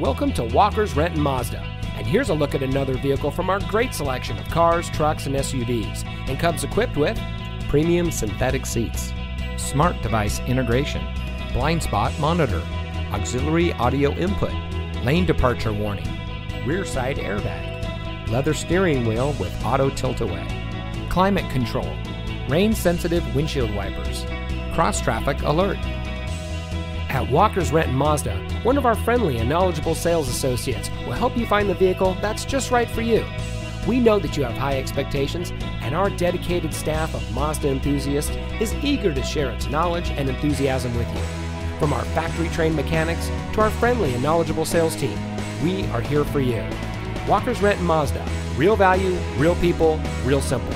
Welcome to Walker's Renton Mazda. And here's a look at another vehicle from our great selection of cars, trucks, and SUVs. And comes equipped with premium synthetic seats, smart device integration, blind spot monitor, auxiliary audio input, lane departure warning, rear side airbag, leather steering wheel with auto tilt away, climate control, rain sensitive windshield wipers, cross traffic alert. At Walker's Renton Mazda, one of our friendly and knowledgeable sales associates will help you find the vehicle that's just right for you. We know that you have high expectations, and our dedicated staff of Mazda enthusiasts is eager to share its knowledge and enthusiasm with you. From our factory trained mechanics to our friendly and knowledgeable sales team, we are here for you. Walker's Renton Mazda. Real value, real people, real simple.